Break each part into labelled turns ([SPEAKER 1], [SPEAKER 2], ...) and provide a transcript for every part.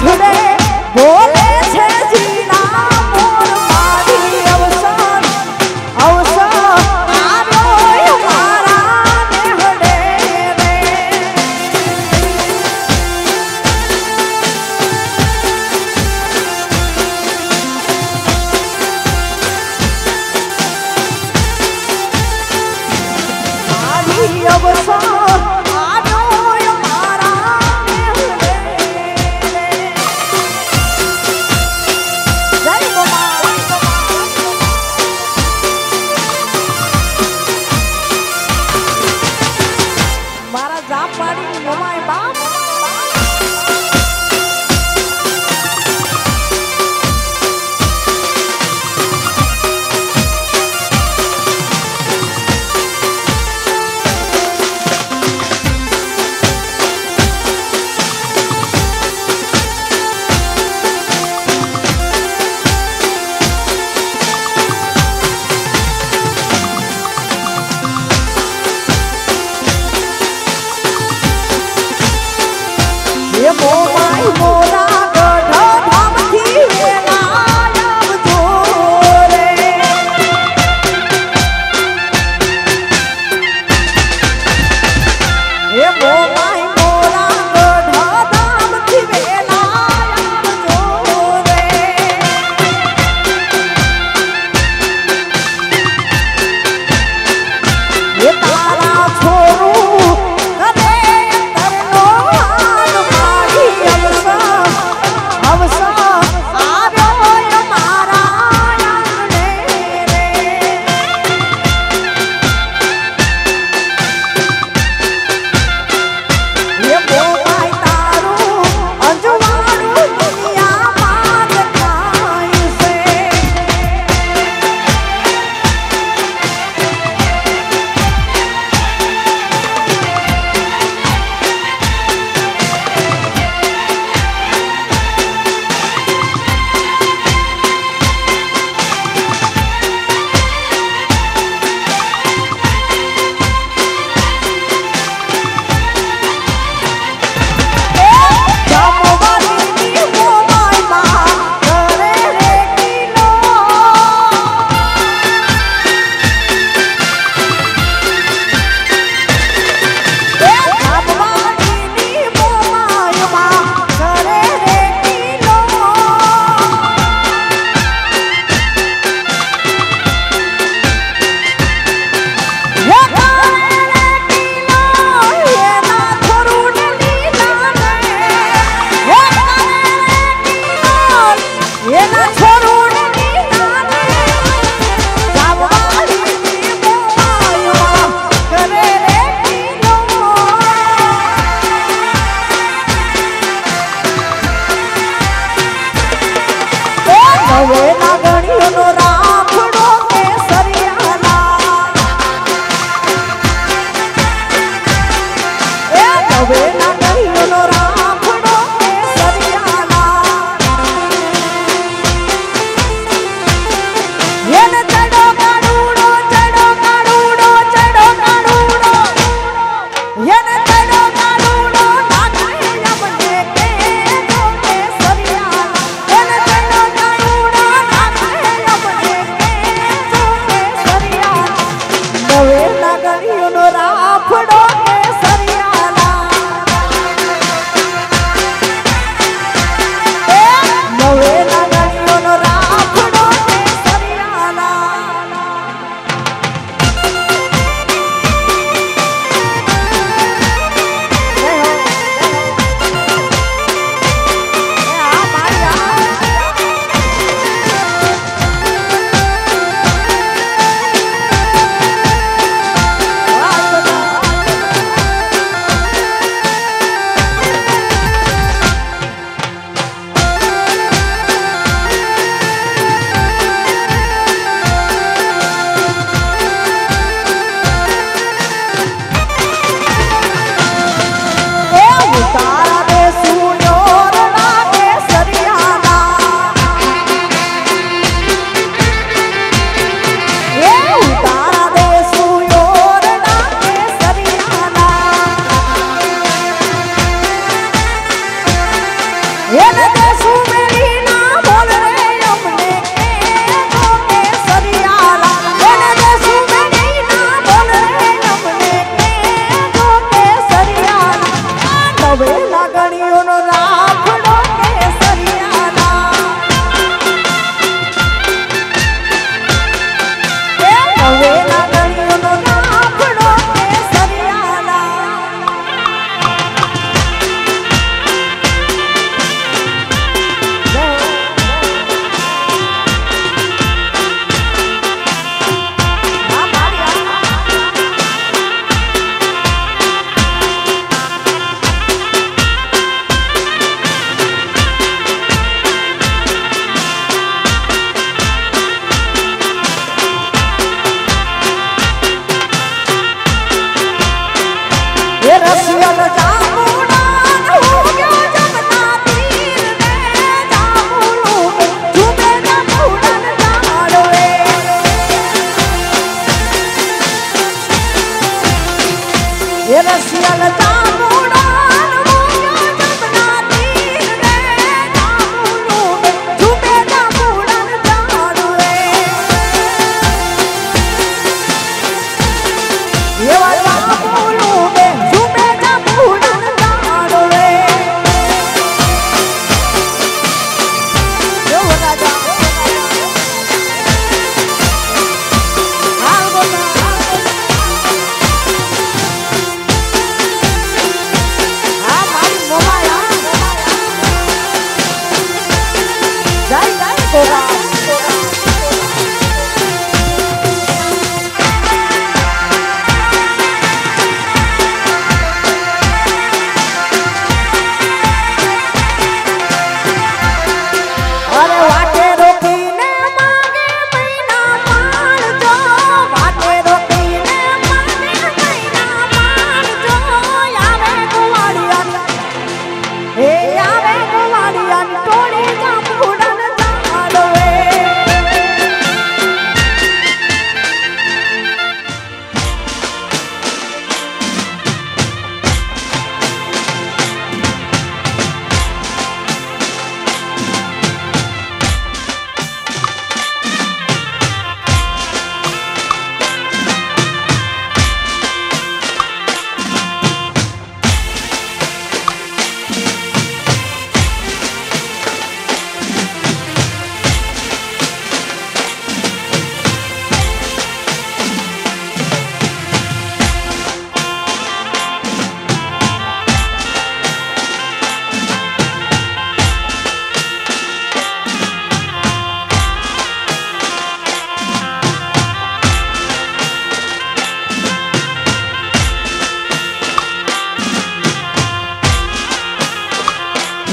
[SPEAKER 1] ধরে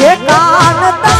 [SPEAKER 1] ये कान तक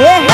[SPEAKER 1] Yeah.